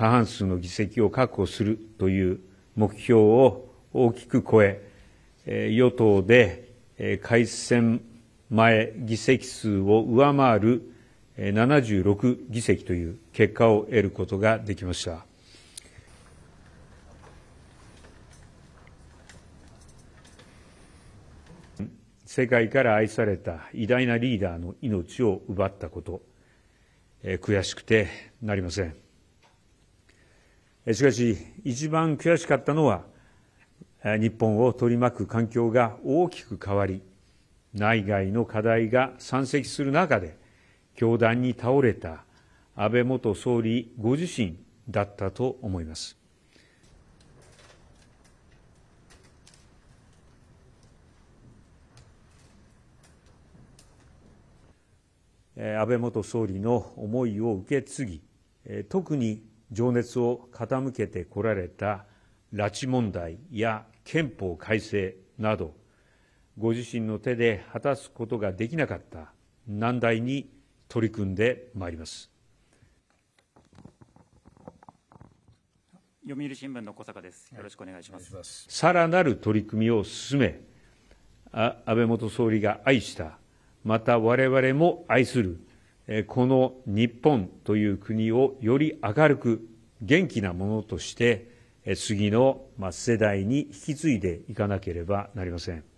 過半数の議席を確保するという目標を大きく超え、与党で改選前議席数を上回る76議席という結果を得ることができました。世界から愛された偉大なリーダーの命を奪ったこと、悔しくてなりません。しかし、一番悔しかったのは、日本を取り巻く環境が大きく変わり、内外の課題が山積する中で、凶弾に倒れた安倍元総理ご自身だったと思います。安倍元総理の思いを受け継ぎ、特に情熱を傾けてこられた拉致問題や憲法改正など、ご自身の手で果たすことができなかった難題に取り組んでまいります。読売新聞の小坂です。よろしくお願いします。さらなる取り組みを進め、安倍元総理が愛した、また我々も愛する、この日本という国をより明るく元気なものとして、次の世代に引き継いでいかなければなりません。